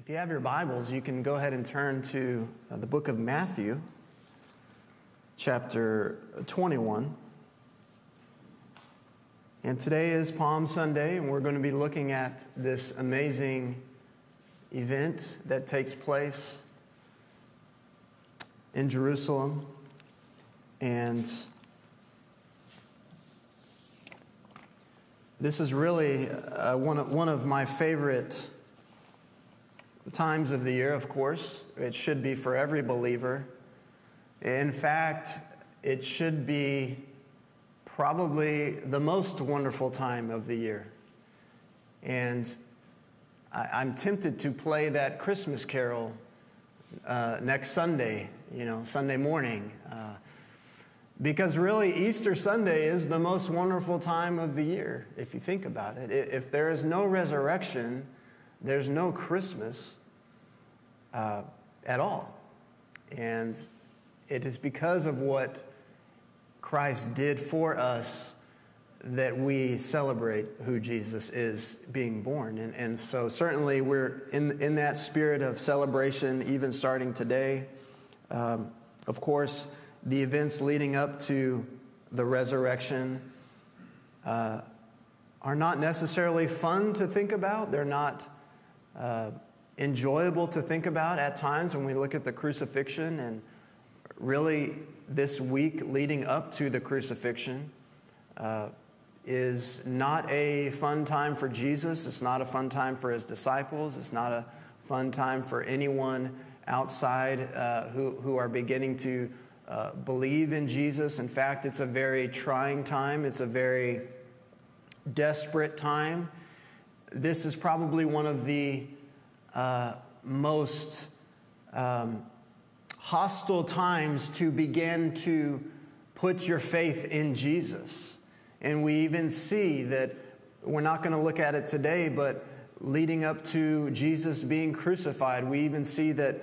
If you have your Bibles, you can go ahead and turn to uh, the book of Matthew, chapter 21. And today is Palm Sunday, and we're going to be looking at this amazing event that takes place in Jerusalem. And this is really uh, one, of, one of my favorite times of the year, of course. It should be for every believer. In fact, it should be probably the most wonderful time of the year. And I, am tempted to play that Christmas carol uh, next Sunday, you know, Sunday morning. Uh, because really, Easter Sunday is the most wonderful time of the year, if you think about it. If there is no resurrection, there's no Christmas uh, at all. And it is because of what Christ did for us that we celebrate who Jesus is being born. And, and so, certainly, we're in, in that spirit of celebration, even starting today. Um, of course, the events leading up to the resurrection uh, are not necessarily fun to think about. They're not uh, enjoyable to think about at times when we look at the crucifixion and really this week leading up to the crucifixion uh, is not a fun time for Jesus. It's not a fun time for his disciples. It's not a fun time for anyone outside uh, who, who are beginning to uh, believe in Jesus. In fact, it's a very trying time, it's a very desperate time. This is probably one of the uh, most um, hostile times to begin to put your faith in Jesus. And we even see that we're not going to look at it today, but leading up to Jesus being crucified, we even see that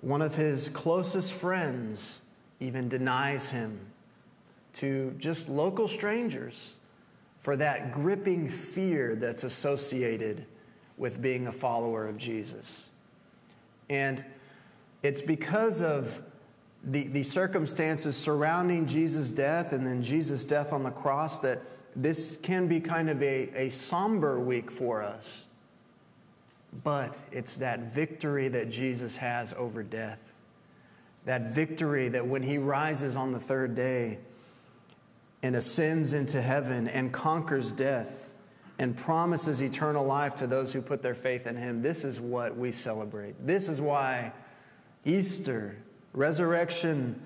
one of his closest friends even denies him to just local strangers for that gripping fear that's associated with being a follower of Jesus. And it's because of the, the circumstances surrounding Jesus' death and then Jesus' death on the cross that this can be kind of a, a somber week for us. But it's that victory that Jesus has over death. That victory that when he rises on the third day and ascends into heaven and conquers death, and promises eternal life to those who put their faith in him. This is what we celebrate. This is why Easter, Resurrection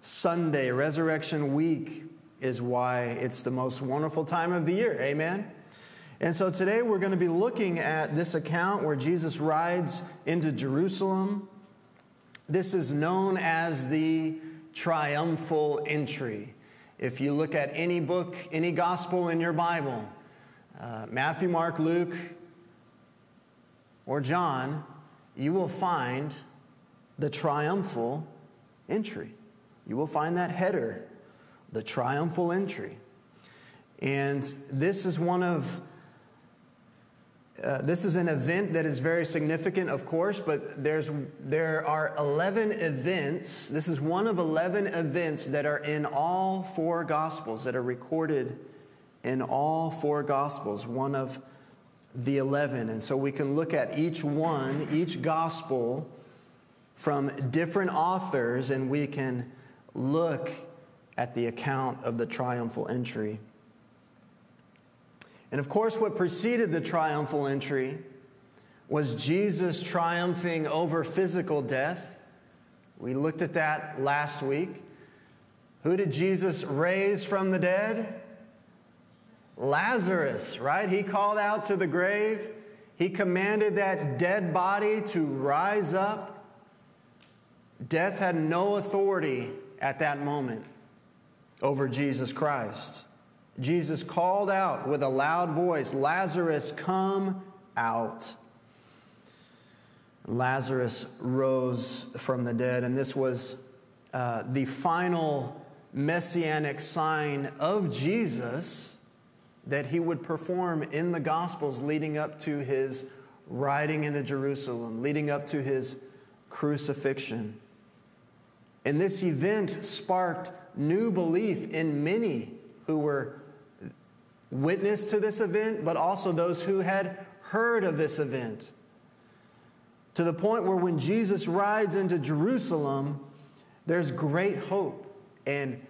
Sunday, Resurrection Week is why it's the most wonderful time of the year. Amen? And so today we're going to be looking at this account where Jesus rides into Jerusalem. This is known as the triumphal entry. If you look at any book, any gospel in your Bible, uh, Matthew, Mark, Luke, or John, you will find the triumphal entry. You will find that header, the triumphal entry. And this is one of uh, this is an event that is very significant, of course, but there's, there are 11 events. This is one of 11 events that are in all four Gospels that are recorded in all four Gospels, one of the 11. And so we can look at each one, each Gospel, from different authors, and we can look at the account of the triumphal entry. And of course, what preceded the triumphal entry was Jesus triumphing over physical death. We looked at that last week. Who did Jesus raise from the dead? Lazarus, right? He called out to the grave. He commanded that dead body to rise up. Death had no authority at that moment over Jesus Christ. Jesus called out with a loud voice, Lazarus, come out. Lazarus rose from the dead, and this was uh, the final messianic sign of Jesus that he would perform in the Gospels leading up to his riding into Jerusalem, leading up to his crucifixion. And this event sparked new belief in many who were witness to this event, but also those who had heard of this event. To the point where when Jesus rides into Jerusalem, there's great hope and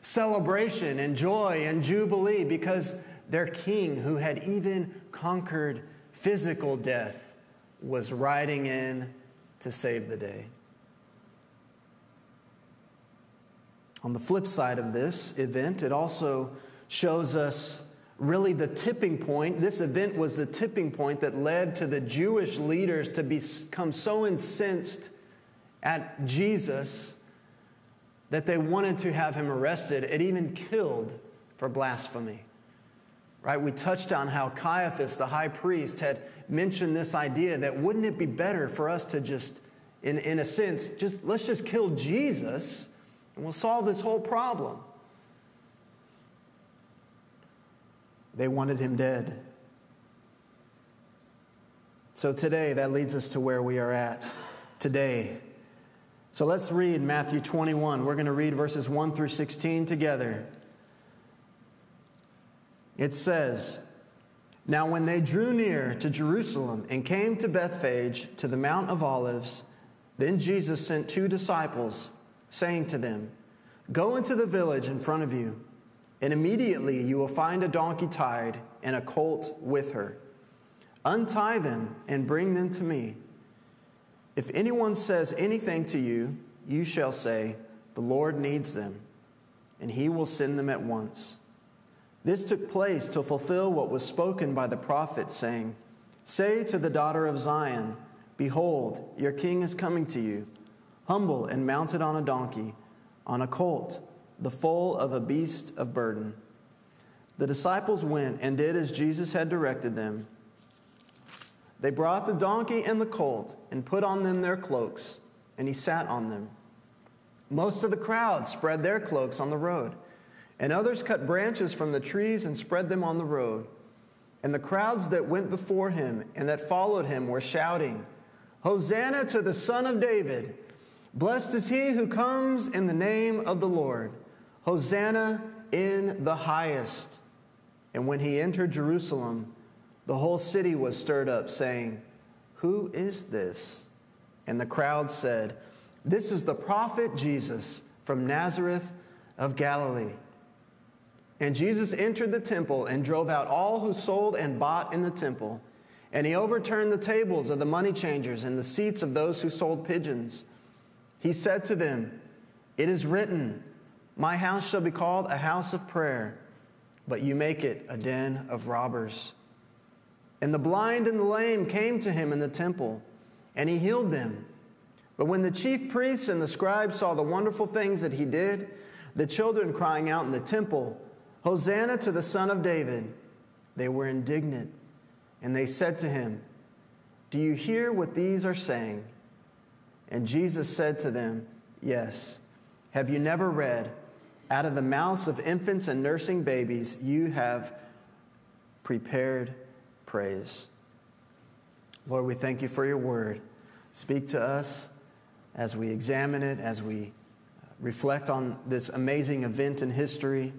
celebration and joy and jubilee because their king, who had even conquered physical death, was riding in to save the day. On the flip side of this event, it also shows us really the tipping point. This event was the tipping point that led to the Jewish leaders to become so incensed at Jesus that they wanted to have him arrested and even killed for blasphemy. Right? We touched on how Caiaphas, the high priest, had mentioned this idea that wouldn't it be better for us to just, in, in a sense, just let's just kill Jesus and we'll solve this whole problem. They wanted him dead. So today, that leads us to where we are at today. So let's read Matthew 21. We're going to read verses 1 through 16 together. It says, Now when they drew near to Jerusalem and came to Bethphage to the Mount of Olives, then Jesus sent two disciples, saying to them, Go into the village in front of you, and immediately you will find a donkey tied and a colt with her. Untie them and bring them to me. If anyone says anything to you, you shall say, The Lord needs them, and he will send them at once. This took place to fulfill what was spoken by the prophet, saying, Say to the daughter of Zion, Behold, your king is coming to you, humble and mounted on a donkey, on a colt, the foal of a beast of burden. The disciples went and did as Jesus had directed them. They brought the donkey and the colt and put on them their cloaks, and he sat on them. Most of the crowd spread their cloaks on the road, and others cut branches from the trees and spread them on the road. And the crowds that went before him and that followed him were shouting, Hosanna to the Son of David! Blessed is he who comes in the name of the Lord! Hosanna in the highest! And when he entered Jerusalem, the whole city was stirred up, saying, Who is this? And the crowd said, This is the prophet Jesus from Nazareth of Galilee. And Jesus entered the temple and drove out all who sold and bought in the temple. And he overturned the tables of the money changers and the seats of those who sold pigeons. He said to them, It is written, My house shall be called a house of prayer, but you make it a den of robbers. And the blind and the lame came to him in the temple, and he healed them. But when the chief priests and the scribes saw the wonderful things that he did, the children crying out in the temple, Hosanna to the Son of David, they were indignant. And they said to him, Do you hear what these are saying? And Jesus said to them, Yes. Have you never read, Out of the mouths of infants and nursing babies, you have prepared praise. Lord, we thank you for your word. Speak to us as we examine it, as we reflect on this amazing event in history.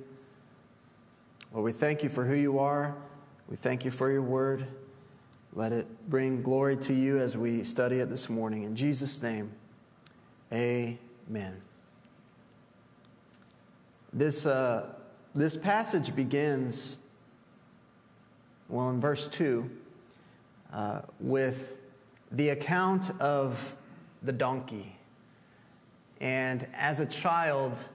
Lord, we thank you for who you are. We thank you for your word. Let it bring glory to you as we study it this morning. In Jesus' name, amen. This, uh, this passage begins well, in verse 2, uh, with the account of the donkey. And as a child,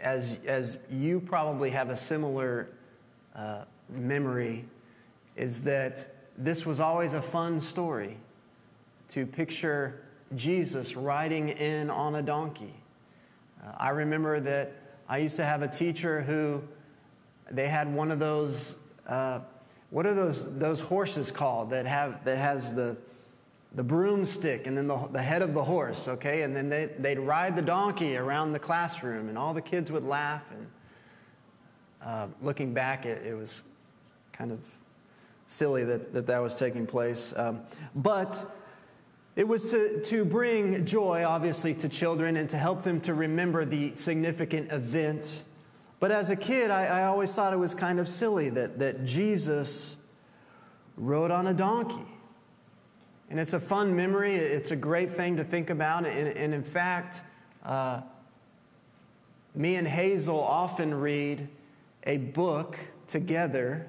as, as you probably have a similar uh, memory, is that this was always a fun story to picture Jesus riding in on a donkey. Uh, I remember that I used to have a teacher who they had one of those uh, what are those, those horses called that, have, that has the, the broomstick and then the, the head of the horse, okay? And then they, they'd ride the donkey around the classroom and all the kids would laugh. And uh, looking back, it, it was kind of silly that that, that was taking place. Um, but it was to, to bring joy, obviously, to children and to help them to remember the significant event. But as a kid, I, I always thought it was kind of silly that, that Jesus rode on a donkey. And it's a fun memory, it's a great thing to think about. And, and in fact, uh, me and Hazel often read a book together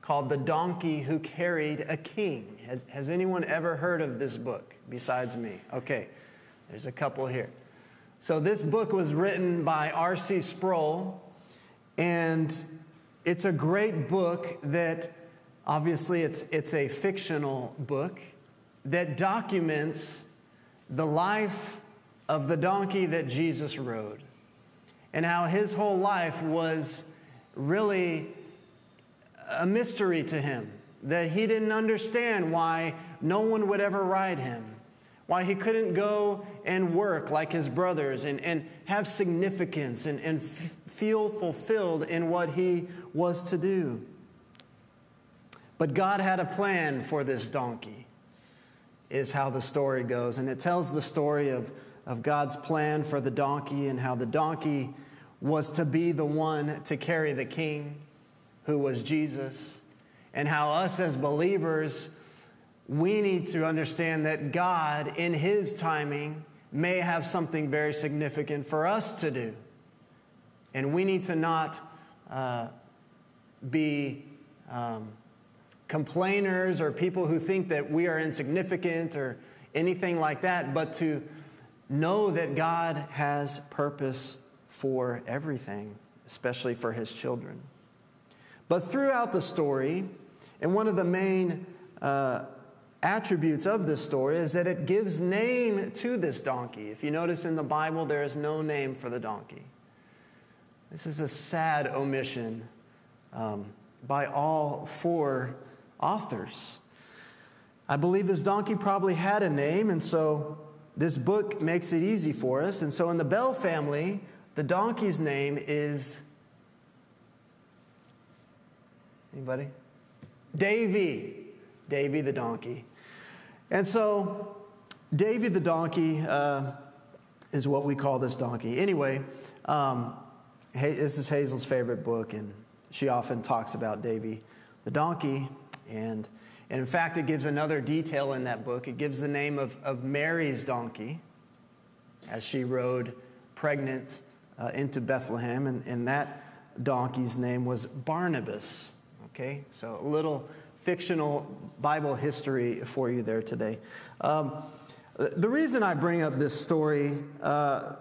called The Donkey Who Carried a King. Has, has anyone ever heard of this book besides me? Okay, there's a couple here. So, this book was written by R.C. Sproul, and it's a great book that obviously it's, it's a fictional book that documents the life of the donkey that Jesus rode and how his whole life was really a mystery to him, that he didn't understand why no one would ever ride him, why he couldn't go and work like his brothers and, and have significance and, and f- feel fulfilled in what he was to do. But God had a plan for this donkey, is how the story goes. And it tells the story of, of God's plan for the donkey and how the donkey was to be the one to carry the king who was Jesus, and how us as believers, we need to understand that God, in His timing, may have something very significant for us to do. And we need to not uh, be um, complainers or people who think that we are insignificant or anything like that, but to know that God has purpose for everything, especially for His children. But throughout the story, and one of the main uh, attributes of this story is that it gives name to this donkey. If you notice in the Bible, there is no name for the donkey. This is a sad omission um, by all four authors. I believe this donkey probably had a name, and so this book makes it easy for us. And so in the Bell family, the donkey's name is Anybody? Davy. Davy the donkey. And so, Davy the donkey uh, is what we call this donkey. Anyway, um, this is Hazel's favorite book, and she often talks about Davy the donkey. And, and in fact, it gives another detail in that book. It gives the name of, of Mary's donkey as she rode pregnant uh, into Bethlehem, and, and that donkey's name was Barnabas. Okay, so a little fictional Bible history for you there today. Um, the reason I bring up this story, uh,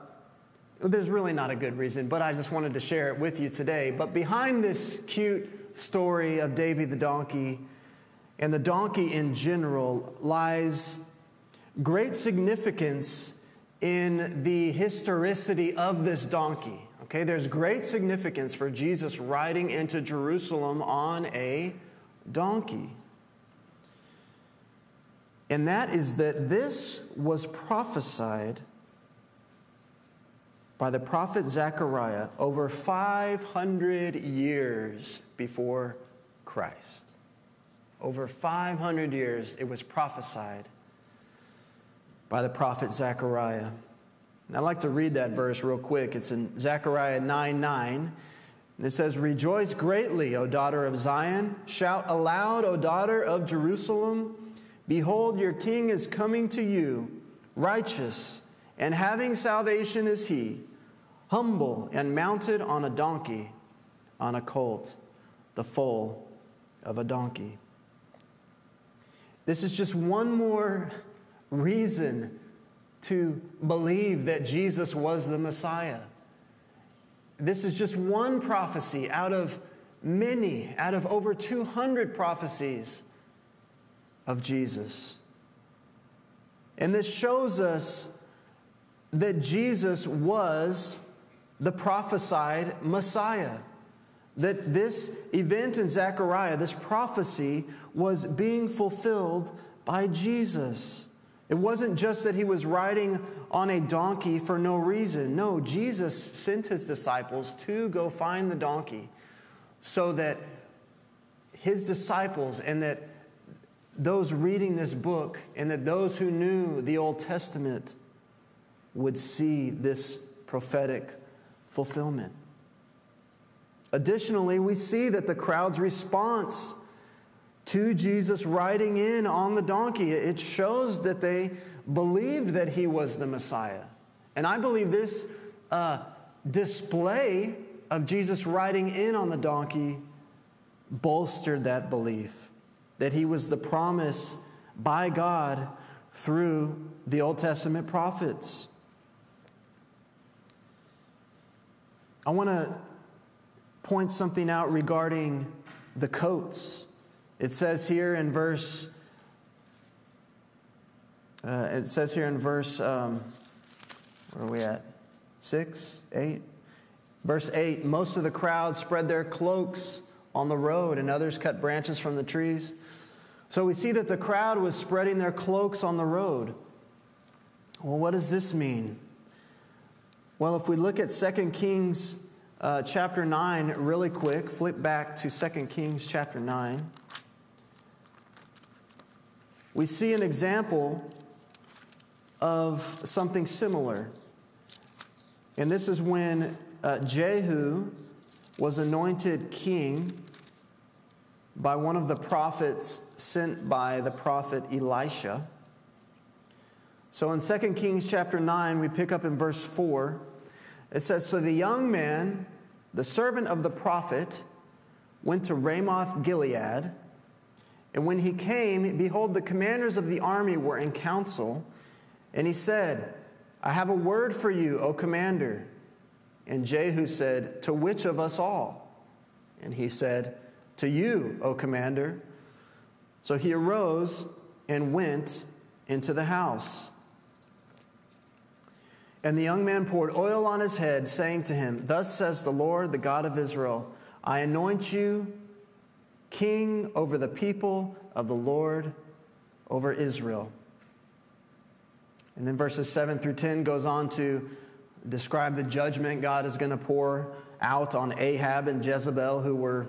there's really not a good reason, but I just wanted to share it with you today. But behind this cute story of Davy the donkey and the donkey in general lies great significance in the historicity of this donkey. Okay, there's great significance for Jesus riding into Jerusalem on a donkey. And that is that this was prophesied by the prophet Zechariah over 500 years before Christ. Over 500 years, it was prophesied by the prophet Zechariah. And I'd like to read that verse real quick. It's in Zechariah 9 9. And it says, Rejoice greatly, O daughter of Zion. Shout aloud, O daughter of Jerusalem. Behold, your king is coming to you, righteous, and having salvation is he, humble and mounted on a donkey, on a colt, the foal of a donkey. This is just one more reason to believe that Jesus was the Messiah. This is just one prophecy out of many, out of over 200 prophecies of Jesus. And this shows us that Jesus was the prophesied Messiah. That this event in Zechariah, this prophecy, was being fulfilled by Jesus. It wasn't just that he was riding on a donkey for no reason. No, Jesus sent his disciples to go find the donkey so that his disciples and that those reading this book and that those who knew the Old Testament would see this prophetic fulfillment. Additionally, we see that the crowd's response to Jesus riding in on the donkey, it shows that they believed that he was the Messiah. And I believe this uh, display of Jesus riding in on the donkey bolstered that belief that he was the promise by God through the Old Testament prophets. I want to point something out regarding the coats. It says here in verse, uh, it says here in verse, um, where are we at? Six, eight? Verse 8 Most of the crowd spread their cloaks on the road, and others cut branches from the trees. So we see that the crowd was spreading their cloaks on the road. Well, what does this mean? Well, if we look at 2 Kings uh, chapter 9 really quick, flip back to 2 Kings chapter 9. We see an example of something similar. And this is when uh, Jehu was anointed king by one of the prophets sent by the prophet Elisha. So in 2 Kings chapter 9, we pick up in verse 4. It says, So the young man, the servant of the prophet, went to Ramoth Gilead. And when he came, behold, the commanders of the army were in council. And he said, I have a word for you, O commander. And Jehu said, To which of us all? And he said, To you, O commander. So he arose and went into the house. And the young man poured oil on his head, saying to him, Thus says the Lord, the God of Israel, I anoint you king over the people of the Lord, over Israel. And then verses 7 through 10 goes on to describe the judgment God is going to pour out on Ahab and Jezebel, who were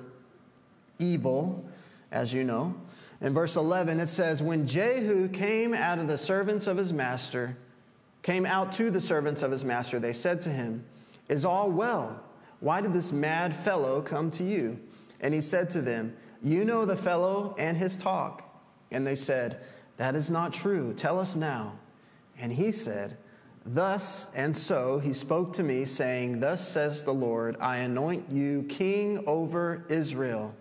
evil, as you know. In verse 11, it says, When Jehu came out of the servants of his master, came out to the servants of his master, they said to him, Is all well? Why did this mad fellow come to you? And he said to them, You know the fellow and his talk. And they said, That is not true. Tell us now. And he said, Thus and so he spoke to me, saying, Thus says the Lord, I anoint you king over Israel.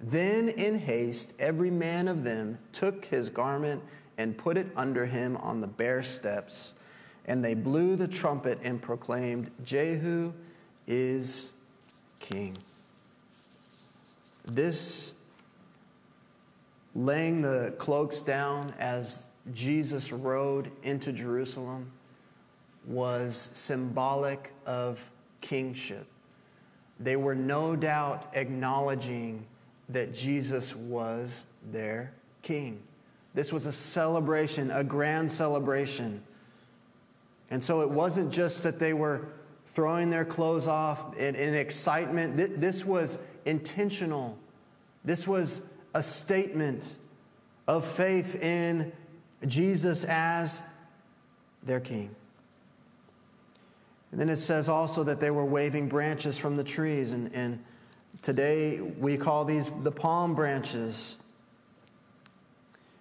Then in haste, every man of them took his garment and put it under him on the bare steps. And they blew the trumpet and proclaimed, Jehu is king. This laying the cloaks down as Jesus rode into Jerusalem was symbolic of kingship. They were no doubt acknowledging that Jesus was their king. This was a celebration, a grand celebration. And so it wasn't just that they were throwing their clothes off in, in excitement, this was intentional. This was a statement of faith in Jesus as their king. And then it says also that they were waving branches from the trees. And, and today we call these the palm branches.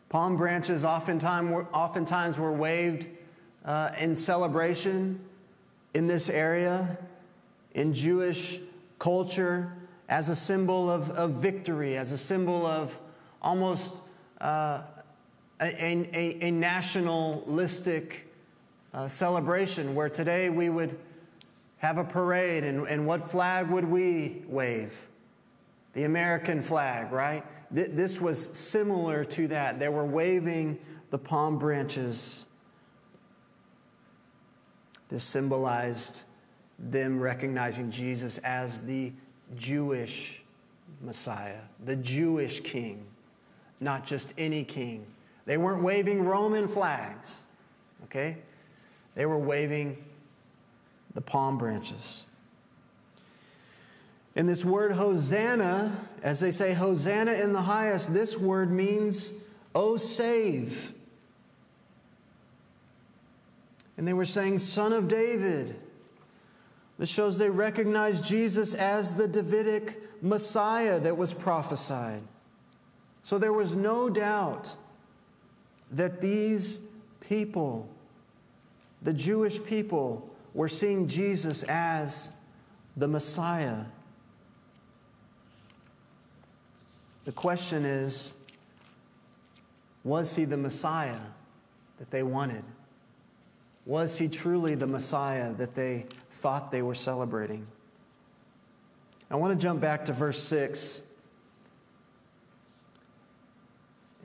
Palm branches oftentimes were, oftentimes were waved uh, in celebration in this area, in Jewish culture, as a symbol of, of victory, as a symbol of almost uh, a, a, a, nationalistic uh, celebration where today we would have a parade, and, and what flag would we wave? The American flag, right? Th- this was similar to that. They were waving the palm branches. This symbolized them recognizing Jesus as the Jewish Messiah, the Jewish king, not just any king. They weren't waving Roman flags, okay? They were waving the palm branches. And this word Hosanna, as they say, Hosanna in the highest, this word means, oh, save. And they were saying, Son of David. This shows they recognized Jesus as the Davidic Messiah that was prophesied. So there was no doubt that these people, the Jewish people, were seeing Jesus as the Messiah. The question is was he the Messiah that they wanted? Was he truly the Messiah that they thought they were celebrating? I want to jump back to verse 6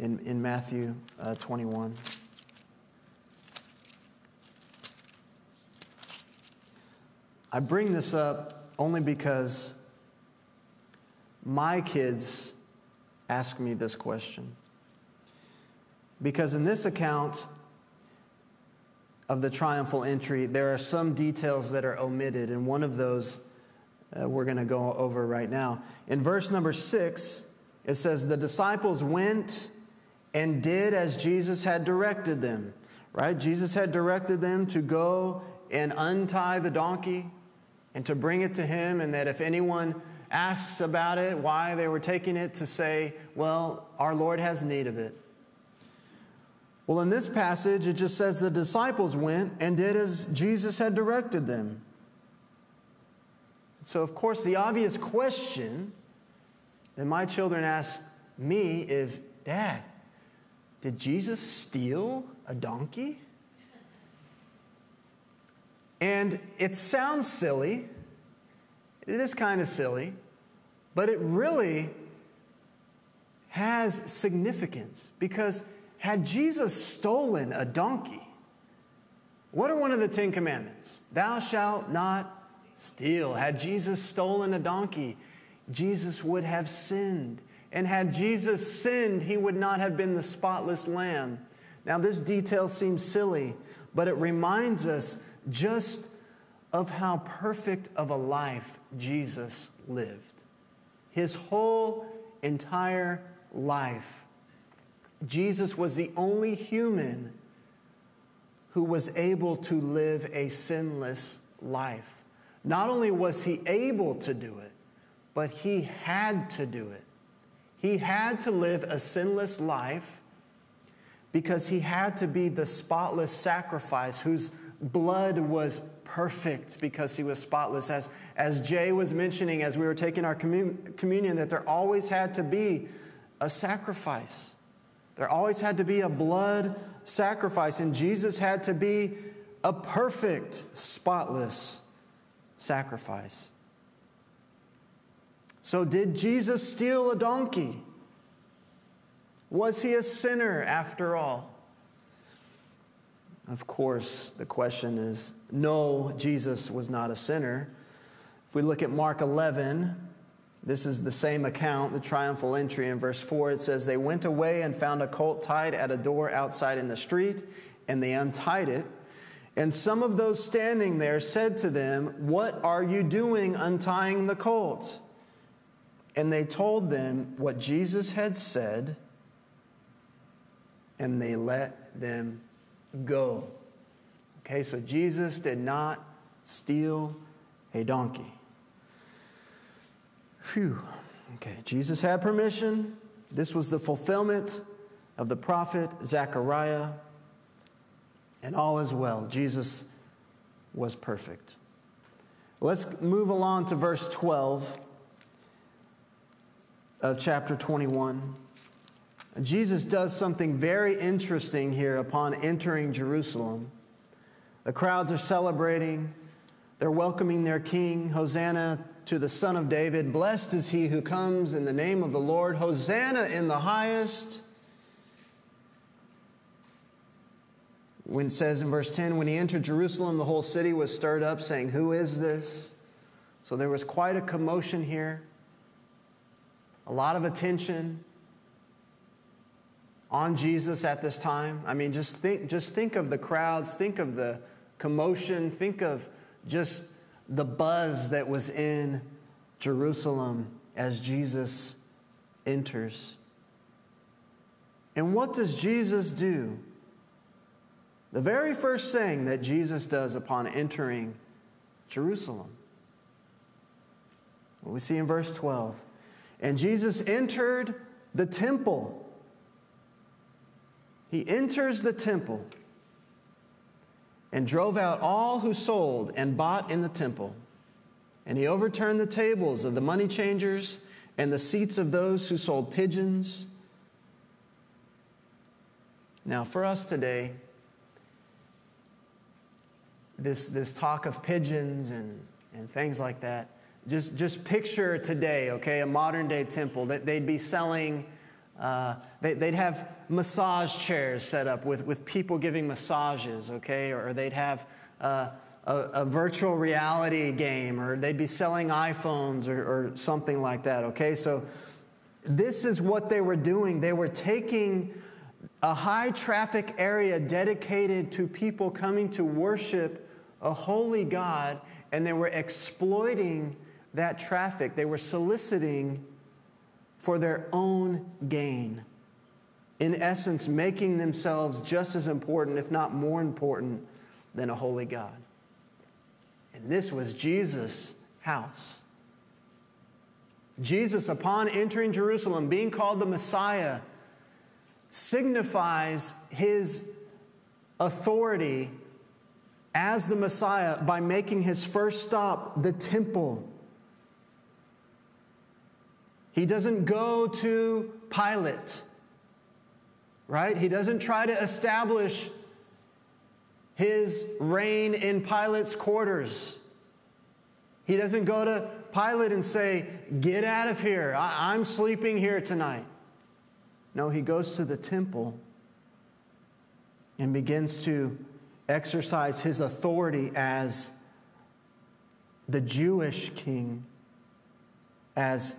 in, in Matthew uh, 21. I bring this up only because my kids ask me this question. Because in this account of the triumphal entry, there are some details that are omitted, and one of those uh, we're going to go over right now. In verse number six, it says, The disciples went and did as Jesus had directed them, right? Jesus had directed them to go and untie the donkey and to bring it to him, and that if anyone asks about it, why they were taking it, to say, Well, our Lord has need of it. Well, in this passage, it just says the disciples went and did as Jesus had directed them. So, of course, the obvious question that my children ask me is Dad, did Jesus steal a donkey? And it sounds silly. It is kind of silly, but it really has significance because had Jesus stolen a donkey, what are one of the Ten Commandments? Thou shalt not steal. Had Jesus stolen a donkey, Jesus would have sinned. And had Jesus sinned, he would not have been the spotless lamb. Now, this detail seems silly, but it reminds us just of how perfect of a life Jesus lived. His whole entire life. Jesus was the only human who was able to live a sinless life. Not only was he able to do it, but he had to do it. He had to live a sinless life because he had to be the spotless sacrifice whose blood was perfect because he was spotless. As, as Jay was mentioning as we were taking our commun- communion, that there always had to be a sacrifice. There always had to be a blood sacrifice, and Jesus had to be a perfect, spotless sacrifice. So, did Jesus steal a donkey? Was he a sinner after all? Of course, the question is no, Jesus was not a sinner. If we look at Mark 11, this is the same account, the triumphal entry in verse 4. It says, They went away and found a colt tied at a door outside in the street, and they untied it. And some of those standing there said to them, What are you doing untying the colt? And they told them what Jesus had said, and they let them go. Okay, so Jesus did not steal a donkey. Phew. Okay, Jesus had permission. This was the fulfillment of the prophet Zechariah and all is well. Jesus was perfect. Let's move along to verse 12 of chapter 21. Jesus does something very interesting here upon entering Jerusalem. The crowds are celebrating, they're welcoming their king. Hosanna to the Son of David. Blessed is he who comes in the name of the Lord. Hosanna in the highest. when it says in verse 10, when he entered Jerusalem, the whole city was stirred up, saying, Who is this? So there was quite a commotion here, a lot of attention on Jesus at this time. I mean, just think, just think of the crowds, think of the commotion, think of just the buzz that was in Jerusalem as Jesus enters. And what does Jesus do? The very first thing that Jesus does upon entering Jerusalem. We see in verse 12. And Jesus entered the temple. He enters the temple and drove out all who sold and bought in the temple. And he overturned the tables of the money changers and the seats of those who sold pigeons. Now, for us today, this, this talk of pigeons and, and things like that, just, just picture today, okay, a modern day temple that they'd be selling, uh, they, would have massage chairs set up with, with people giving massages, okay, or they'd have uh, a, a, virtual reality game, or they'd be selling iPhones or, or something like that, okay? So this is what they were doing. They were taking a high traffic area dedicated to people coming to worship a holy God, and they were exploiting that traffic. They were soliciting for their own gain. In essence, making themselves just as important, if not more important, than a holy God. And this was Jesus' house. Jesus, upon entering Jerusalem, being called the Messiah, signifies his authority as the Messiah by making his first stop the temple. He doesn't go to Pilate, right? He doesn't try to establish his reign in Pilate's quarters. He doesn't go to Pilate and say, Get out of here. I- am sleeping here tonight. No, he goes to the temple and begins to exercise his authority as the Jewish king, as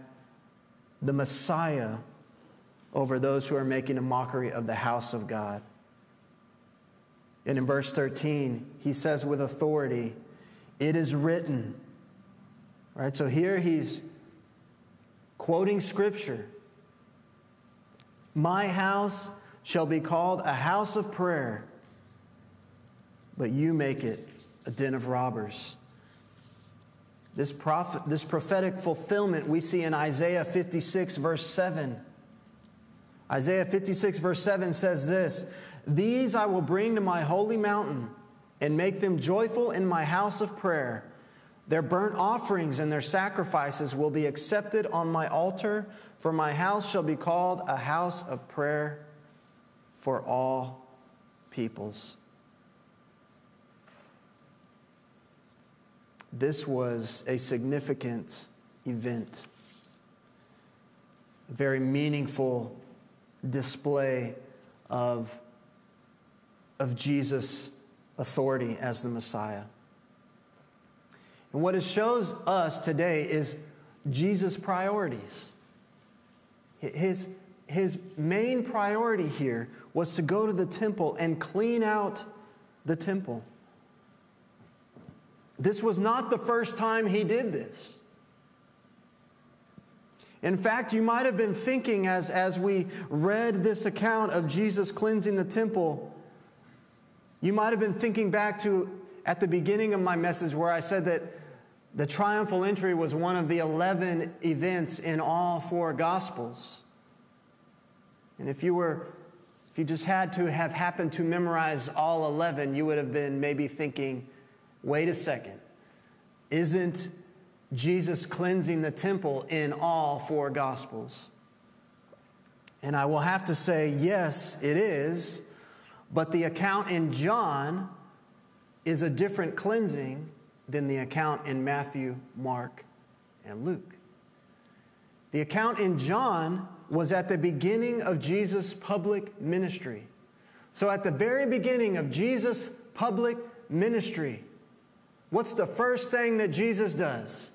the Messiah over those who are making a mockery of the house of God. And in verse 13, he says with authority, It is written. Right? So here he's quoting scripture. My house shall be called a house of prayer but you make it a den of robbers. This, prophet, this prophetic fulfillment we see in Isaiah 56, verse 7. Isaiah 56, verse 7 says this These I will bring to my holy mountain and make them joyful in my house of prayer. Their burnt offerings and their sacrifices will be accepted on my altar, for my house shall be called a house of prayer for all peoples. This was a significant event, a very meaningful display of, of Jesus' authority as the Messiah. And what it shows us today is Jesus' priorities. His, his main priority here was to go to the temple and clean out the temple. This was not the first time he did this. In fact, you might have been thinking as, as we read this account of Jesus cleansing the temple, you might have been thinking back to at the beginning of my message where I said that the triumphal entry was one of the 11 events in all four gospels. And if you were if you just had to have happened to memorize all 11, you would have been maybe thinking, wait a second. Isn't Jesus cleansing the temple in all four gospels? And I will have to say, yes, it is. But the account in John is a different cleansing than the account in Matthew, Mark, and Luke. The account in John was at the beginning of Jesus' public ministry. So, at the very beginning of Jesus' public ministry, What's the first thing that Jesus does?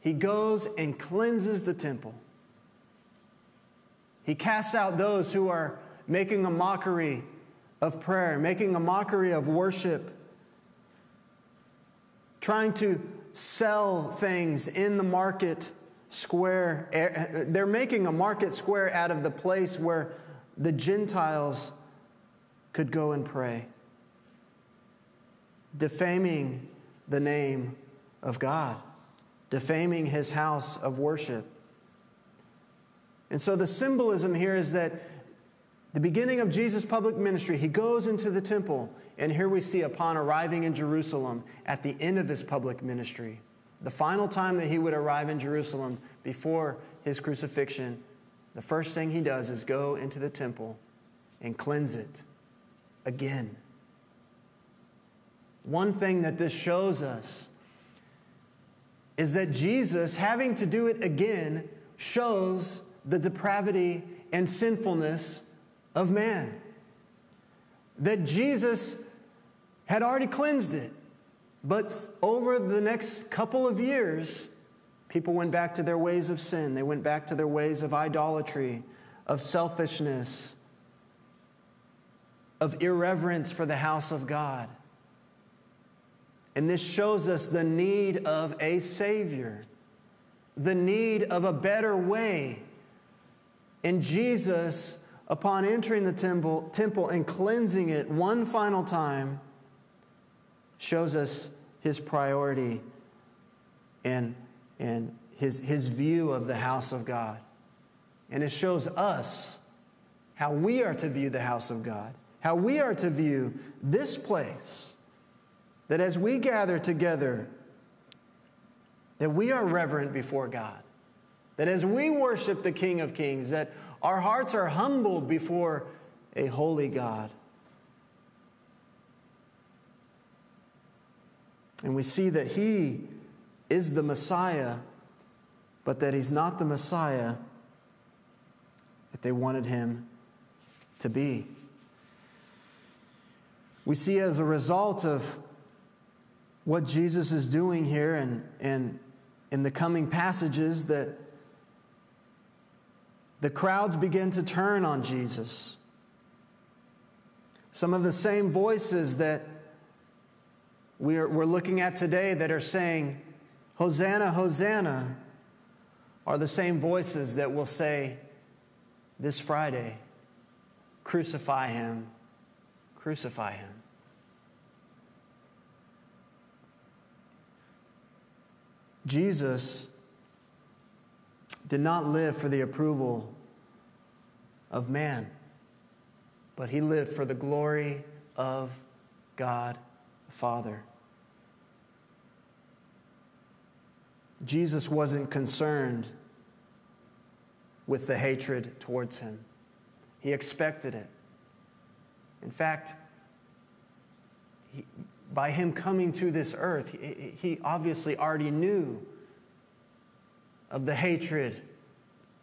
He goes and cleanses the temple. He casts out those who are making a mockery of prayer, making a mockery of worship, trying to sell things in the market square. Eh, eh, they're making a market square out of the place where the Gentiles could go and pray, defaming the name of God, defaming his house of worship. And so the symbolism here is that the beginning of Jesus' public ministry, he goes into the temple, and here we see upon arriving in Jerusalem at the end of his public ministry, the final time that he would arrive in Jerusalem before his crucifixion, the first thing he does is go into the temple and cleanse it again. One thing that this shows us is that Jesus, having to do it again, shows the depravity and sinfulness of man. That Jesus had already cleansed it, but over the next couple of years, people went back to their ways of sin. They went back to their ways of idolatry, of selfishness, of irreverence for the house of God. And this shows us the need of a Savior, the need of a better way. And Jesus, upon entering the temple, temple and cleansing it one final time, shows us his priority and, and his, his view of the house of God. And it shows us how we are to view the house of God how we are to view this place. That as we gather together, that we are reverent before God. That as we worship the King of Kings, that our hearts are humbled before a holy God. And we see that He is the Messiah, but that He's not the Messiah that they wanted Him to be. We see as a result of what Jesus is doing here and, and in the coming passages that the crowds begin to turn on Jesus. Some of the same voices that we're, we're looking at today that are saying, Hosanna, Hosanna, are the same voices that will say this Friday, Crucify him, crucify him. Jesus did not live for the approval of man, but he lived for the glory of God the Father. Jesus wasn't concerned with the hatred towards him. He expected it. In fact, he, by him coming to this earth, he obviously already knew of the hatred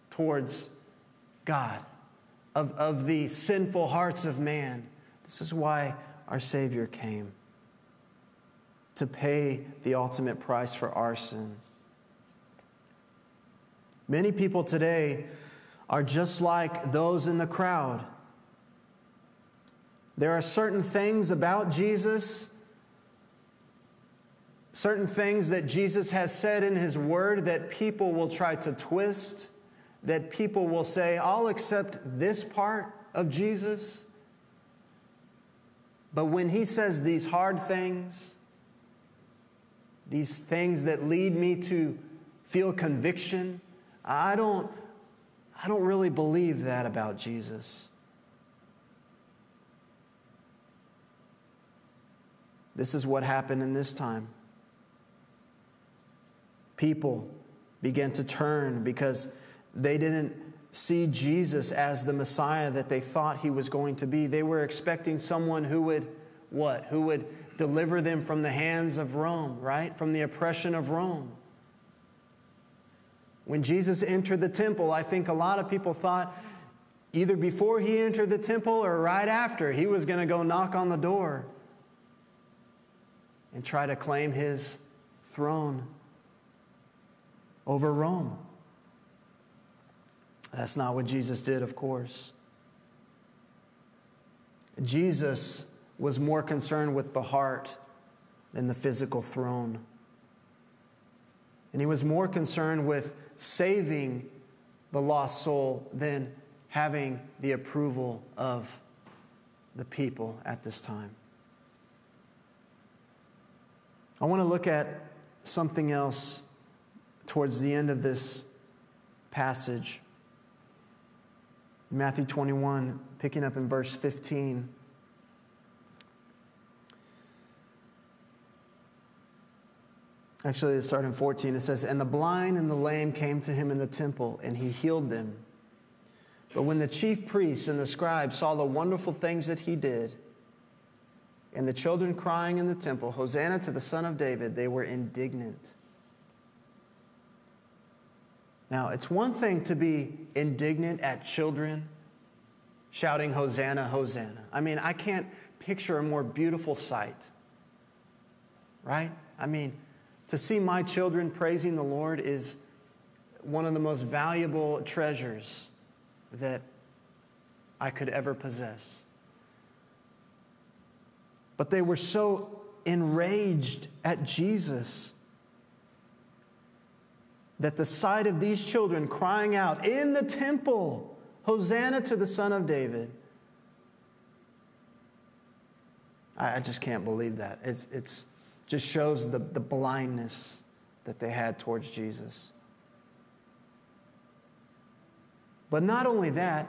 towards God, of, of the sinful hearts of man. This is why our Savior came to pay the ultimate price for our sin. Many people today are just like those in the crowd. There are certain things about Jesus certain things that Jesus has said in his word that people will try to twist, that people will say, I'll accept this part of Jesus. But when he says these hard things, these things that lead me to feel conviction, I don't, I don't really believe that about Jesus. This is what happened in this time people began to turn because they didn't see Jesus as the Messiah that they thought he was going to be. They were expecting someone who would, what? Who would deliver them from the hands of Rome, right? From the oppression of Rome. When Jesus entered the temple, I think a lot of people thought either before he entered the temple or right after, he was going to go knock on the door and try to claim his throne over Rome. That's not what Jesus did, of course. Jesus was more concerned with the heart than the physical throne. And he was more concerned with saving the lost soul than having the approval of the people at this time. I want to look at something else towards the end of this passage. Matthew 21, picking up in verse 15. Actually, it starts in 14. It says, And the blind and the lame came to him in the temple, and he healed them. But when the chief priests and the scribes saw the wonderful things that he did, and the children crying in the temple, Hosanna to the Son of David, they were indignant. Now, it's one thing to be indignant at children shouting, Hosanna, Hosanna. I mean, I can't picture a more beautiful sight, right? I mean, to see my children praising the Lord is one of the most valuable treasures that I could ever possess. But they were so enraged at Jesus that the sight of these children crying out in the temple, Hosanna to the Son of David. I, just can't believe that. It's, it's just shows the, the blindness that they had towards Jesus. But not only that,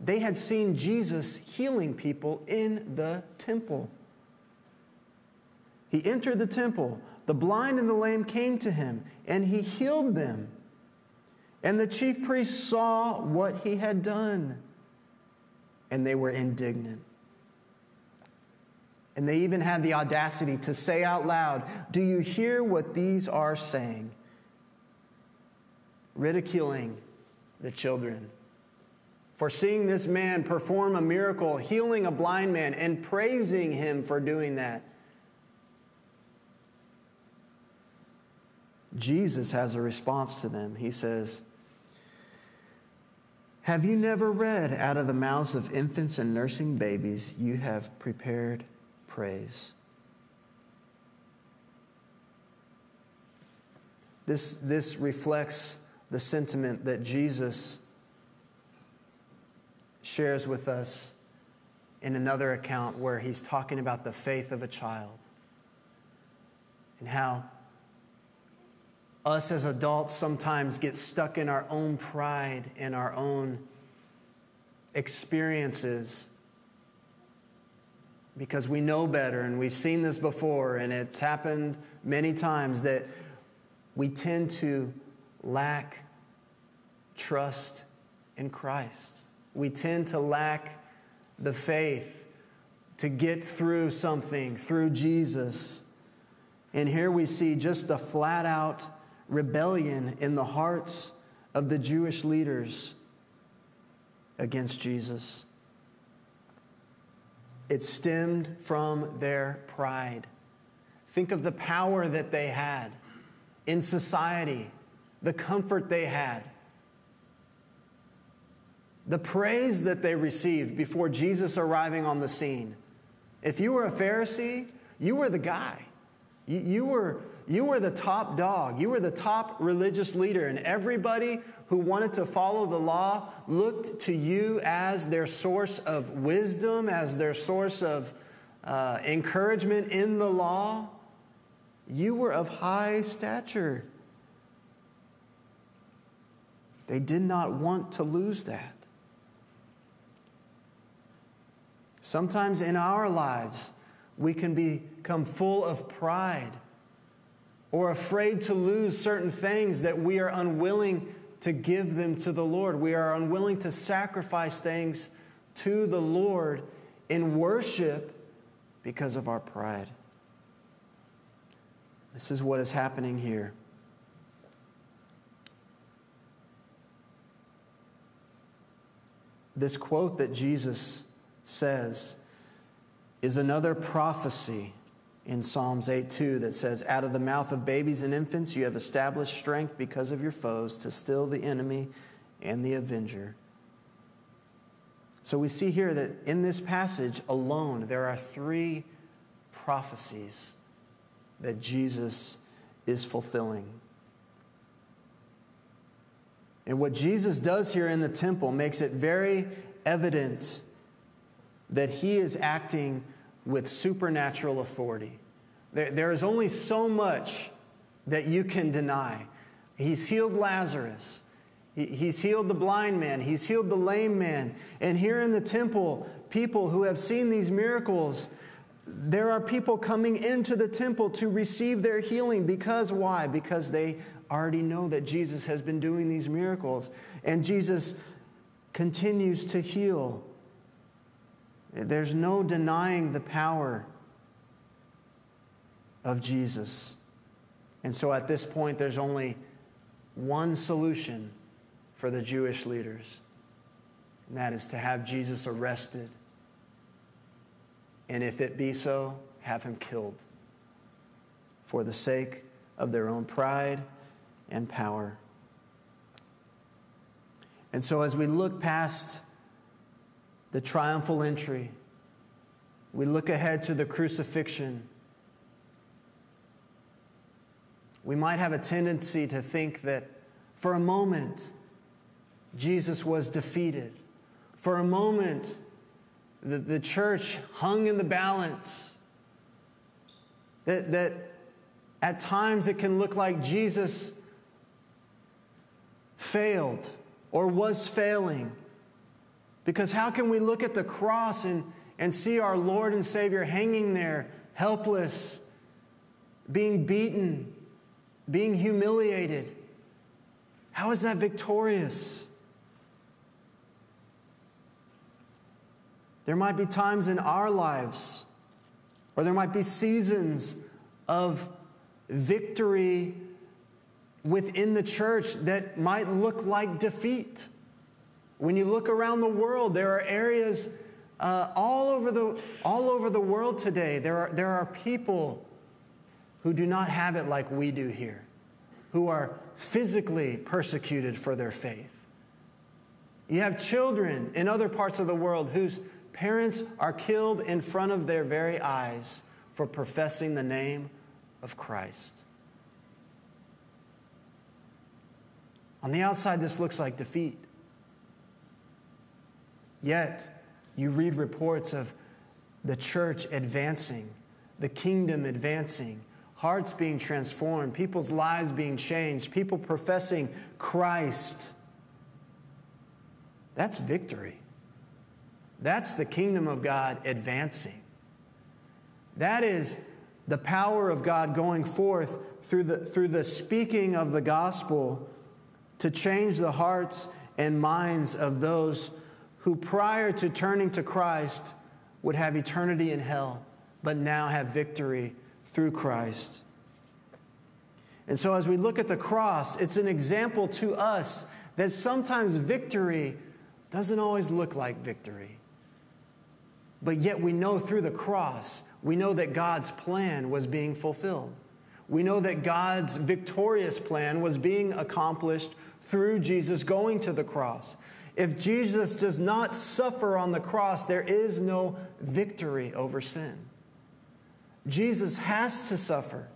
they had seen Jesus healing people in the temple. He entered the temple. The blind and the lame came to him, and he healed them. And the chief priests saw what he had done, and they were indignant. And they even had the audacity to say out loud, Do you hear what these are saying? Ridiculing the children for seeing this man perform a miracle, healing a blind man, and praising him for doing that. Jesus has a response to them. He says, Have you never read, out of the mouths of infants and nursing babies, you have prepared praise? This, this reflects the sentiment that Jesus shares with us in another account where he's talking about the faith of a child and how us as adults sometimes get stuck in our own pride and our own experiences because we know better and we've seen this before and it's happened many times that we tend to lack trust in Christ. We tend to lack the faith to get through something through Jesus. And here we see just a flat out rebellion in the hearts of the Jewish leaders against Jesus. It stemmed from their pride. Think of the power that they had in society, the comfort they had, the praise that they received before Jesus arriving on the scene. If you were a Pharisee, you were the guy. You, you, were, you were the top dog. You were the top religious leader, and everybody who wanted to follow the law looked to you as their source of wisdom, as their source of uh, encouragement in the law. You were of high stature. They did not want to lose that. Sometimes in our lives, we can become full of pride or afraid to lose certain things that we are unwilling to give them to the Lord. We are unwilling to sacrifice things to the Lord in worship because of our pride. This is what is happening here. This quote that Jesus says is another prophecy in Psalms 8 2 that says, Out of the mouth of babies and infants you have established strength because of your foes to still the enemy and the avenger. So we see here that in this passage alone, there are three prophecies that Jesus is fulfilling. And what Jesus does here in the temple makes it very evident that he is acting with supernatural authority. There, there is only so much that you can deny. He's healed Lazarus. He's healed the blind man. He's healed the lame man. And here in the temple, people who have seen these miracles, there are people coming into the temple to receive their healing. Because why? Because they already know that Jesus has been doing these miracles. And Jesus continues to heal. There's no denying the power of Jesus. And so at this point, there's only one solution for the Jewish leaders, and that is to have Jesus arrested. And if it be so, have him killed for the sake of their own pride and power. And so, as we look past the triumphal entry, we look ahead to the crucifixion we might have a tendency to think that for a moment, Jesus was defeated. For a moment, the, the church hung in the balance. That, that at times it can look like Jesus failed or was failing. Because how can we look at the cross and, and see our Lord and Savior hanging there, helpless, being beaten, being humiliated. How is that victorious? There might be times in our lives, or there might be seasons of victory within the church that might look like defeat. When you look around the world, there are areas uh, all, over the, all over the world today. There are, there are people who do not have it like we do here, who are physically persecuted for their faith. You have children in other parts of the world whose parents are killed in front of their very eyes for professing the name of Christ. On the outside, this looks like defeat. Yet, you read reports of the church advancing, the kingdom advancing, hearts being transformed, people's lives being changed, people professing Christ. That's victory. That's the kingdom of God advancing. That is the power of God going forth through the, through the speaking of the gospel to change the hearts and minds of those who, prior to turning to Christ, would have eternity in hell, but now have victory through Christ. And so, as we look at the cross, it's an example to us that sometimes victory doesn't always look like victory. But yet, we know through the cross, we know that God's plan was being fulfilled. We know that God's victorious plan was being accomplished through Jesus going to the cross. If Jesus does not suffer on the cross, there is no victory over sin. Jesus has to suffer.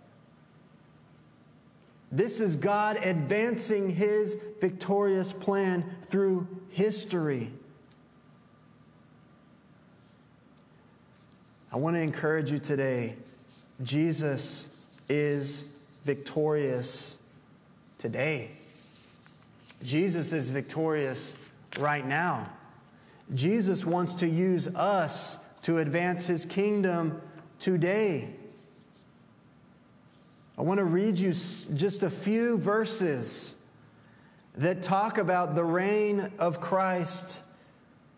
This is God advancing his victorious plan through history. I want to encourage you today Jesus is victorious today. Jesus is victorious right now. Jesus wants to use us to advance his kingdom today. I want to read you just a few verses that talk about the reign of Christ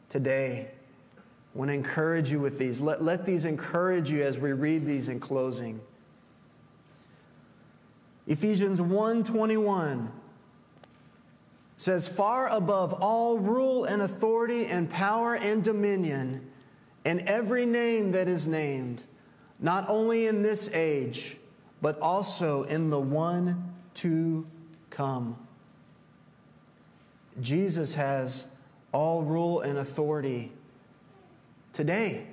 today. I want to encourage you with these. Let, let these encourage you as we read these in closing. Ephesians 1:21 says far above all rule and authority and power and dominion and every name that is named not only in this age but also in the one to come. Jesus has all rule and authority today.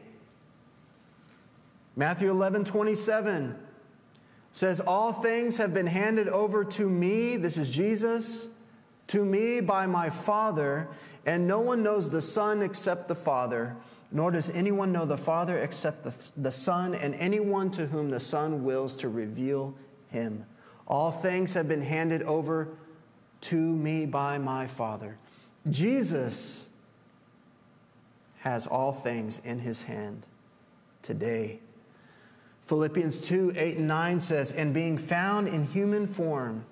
Matthew 11, 27 says, All things have been handed over to me, this is Jesus, to me by my Father, and no one knows the Son except the Father, nor does anyone know the Father except the, the Son, and anyone to whom the Son wills to reveal him. All things have been handed over to me by my Father. Jesus has all things in his hand today. Philippians 2 8 and 9 says, And being found in human form,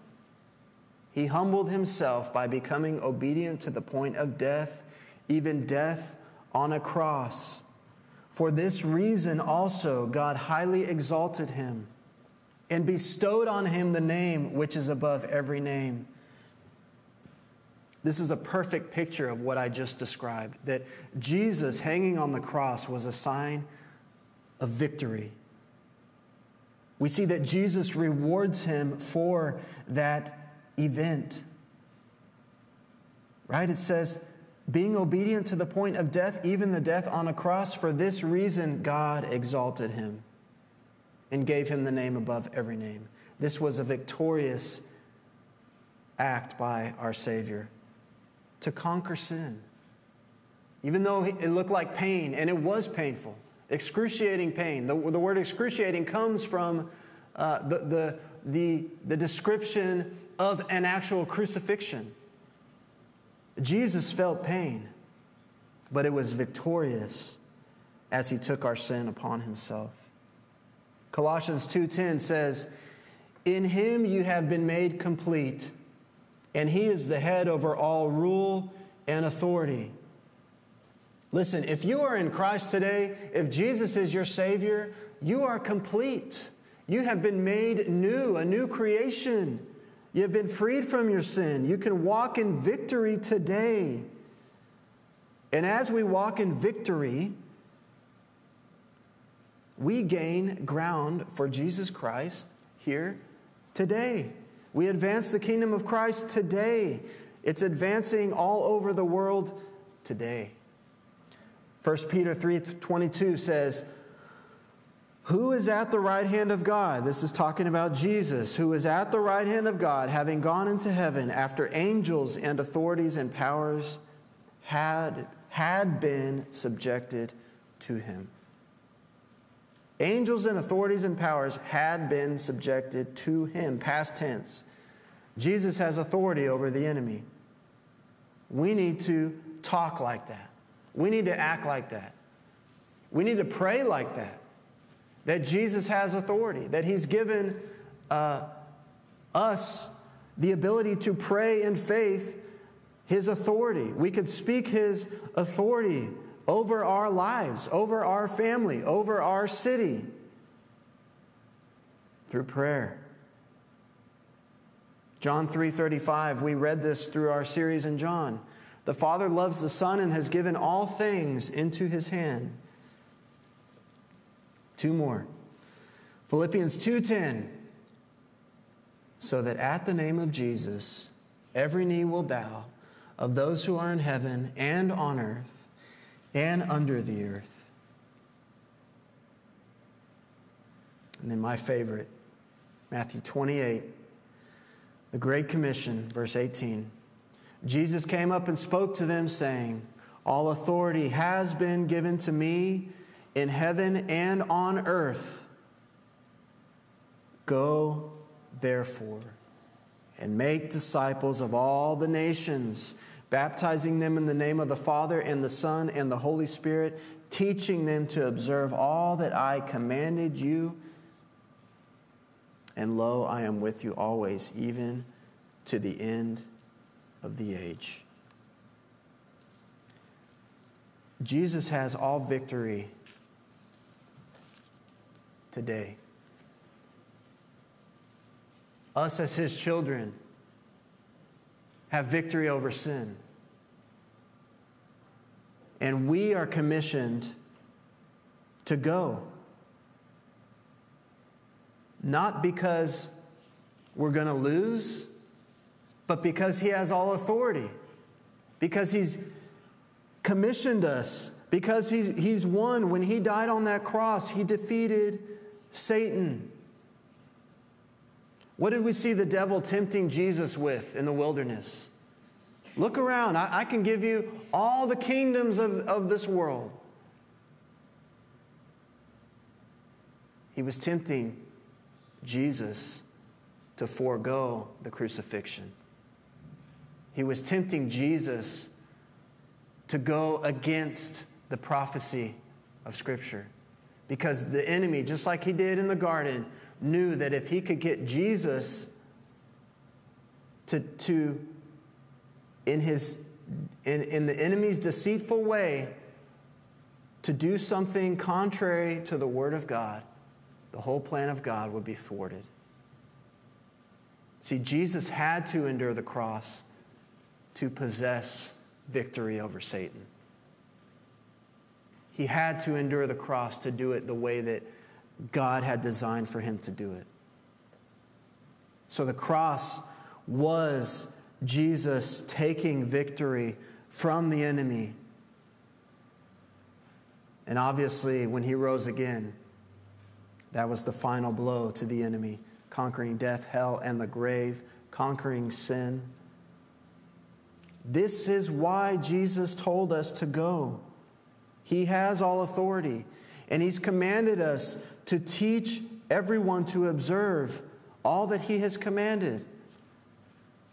he humbled himself by becoming obedient to the point of death, even death on a cross. For this reason also God highly exalted him and bestowed on him the name which is above every name. This is a perfect picture of what I just described that Jesus hanging on the cross was a sign of victory. We see that Jesus rewards him for that event. Right? It says, being obedient to the point of death, even the death on a cross, for this reason God exalted him and gave him the name above every name. This was a victorious act by our Savior to conquer sin. Even though it looked like pain, and it was painful, excruciating pain. The, the word excruciating comes from uh, the, the, the, the description of an actual crucifixion. Jesus felt pain, but it was victorious as he took our sin upon himself. Colossians 2:10 says, "In him you have been made complete, and he is the head over all rule and authority." Listen, if you are in Christ today, if Jesus is your savior, you are complete. You have been made new, a new creation. You have been freed from your sin. You can walk in victory today. And as we walk in victory, we gain ground for Jesus Christ here today. We advance the kingdom of Christ today. It's advancing all over the world today. 1 Peter 3:22 says, who is at the right hand of God? This is talking about Jesus, who is at the right hand of God, having gone into heaven after angels and authorities and powers had, had been subjected to him. Angels and authorities and powers had been subjected to him, past tense. Jesus has authority over the enemy. We need to talk like that. We need to act like that. We need to pray like that that Jesus has authority, that He's given uh, us the ability to pray in faith His authority. We could speak His authority over our lives, over our family, over our city through prayer. John 3:35 we read this through our series in John. The Father loves the Son and has given all things into his hand. Two more. Philippians 2:10 so that at the name of Jesus every knee will bow of those who are in heaven and on earth and under the earth. And then my favorite, Matthew 28, the Great Commission, verse 18. Jesus came up and spoke to them, saying, All authority has been given to me in heaven and on earth. Go, therefore, and make disciples of all the nations, baptizing them in the name of the Father and the Son and the Holy Spirit, teaching them to observe all that I commanded you. And lo, I am with you always, even to the end of the age. Jesus has all victory today. Us, as His children, have victory over sin. And we are commissioned to go. Not because we're going to lose, but because He has all authority. Because He's commissioned us. Because He's, he's won. When He died on that cross, He defeated Satan. What did we see the devil tempting Jesus with in the wilderness? Look around. I, I can give you all the kingdoms of, of this world. He was tempting Jesus to forego the crucifixion. He was tempting Jesus to go against the prophecy of Scripture. Because the enemy, just like he did in the garden, knew that if he could get Jesus to, to in, his, in, in the enemy's deceitful way, to do something contrary to the Word of God, the whole plan of God would be thwarted. See, Jesus had to endure the cross to possess victory over Satan. He had to endure the cross to do it the way that God had designed for him to do it. So the cross was Jesus taking victory from the enemy. And obviously, when he rose again, that was the final blow to the enemy, conquering death, hell, and the grave, conquering sin. This is why Jesus told us to go. He has all authority, and He's commanded us to teach everyone to observe all that He has commanded.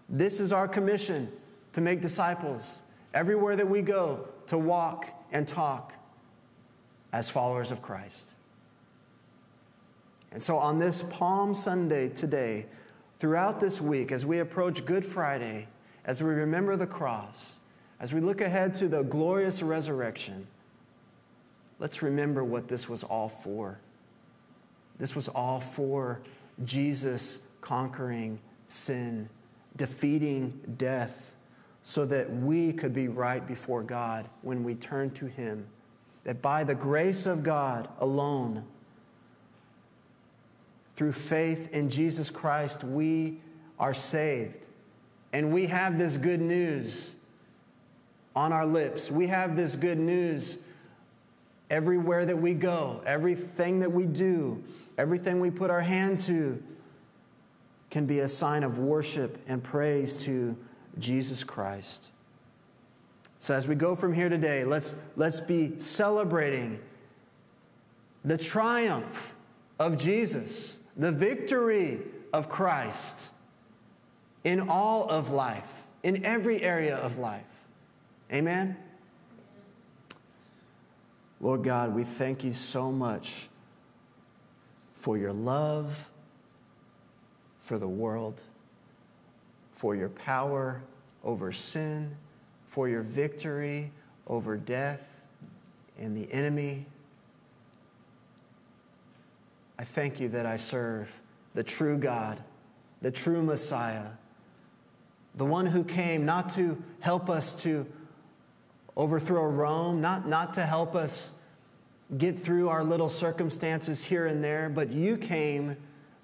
This is our commission to make disciples everywhere that we go, to walk and talk as followers of Christ. And so on this Palm Sunday today, throughout this week, as we approach Good Friday, as we remember the cross, as we look ahead to the glorious resurrection, let's remember what this was all for. This was all for Jesus conquering sin, defeating death, so that we could be right before God when we turn to Him. That by the grace of God alone, through faith in Jesus Christ, we are saved. And we have this good news on our lips. We have this good news everywhere that we go, everything that we do, everything we put our hand to can be a sign of worship and praise to Jesus Christ. So as we go from here today, let's, let's be celebrating the triumph of Jesus, the victory of Christ in all of life, in every area of life. Amen? Lord God, we thank you so much for your love for the world, for your power over sin, for your victory over death and the enemy. I thank you that I serve the true God, the true Messiah, the one who came not to help us to overthrow Rome, not, not to help us get through our little circumstances here and there, but you came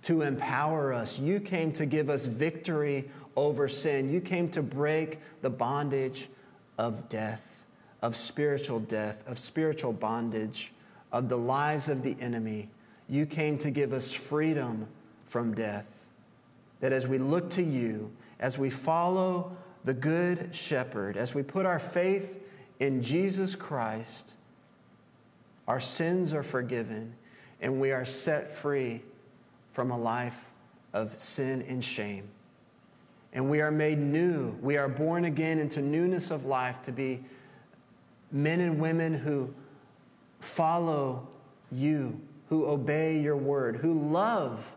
to empower us. You came to give us victory over sin. You came to break the bondage of death, of spiritual death, of spiritual bondage, of the lies of the enemy. You came to give us freedom from death. That as we look to you, as we follow the Good Shepherd, as we put our faith in Jesus Christ, our sins are forgiven and we are set free from a life of sin and shame. And we are made new. We are born again into newness of life to be men and women who follow you, who obey your word, who love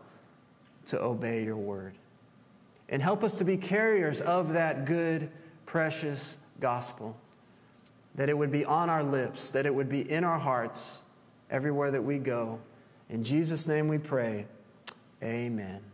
to obey your word and help us to be carriers of that good, precious gospel. That it would be on our lips, that it would be in our hearts everywhere that we go. In Jesus' name we pray. Amen.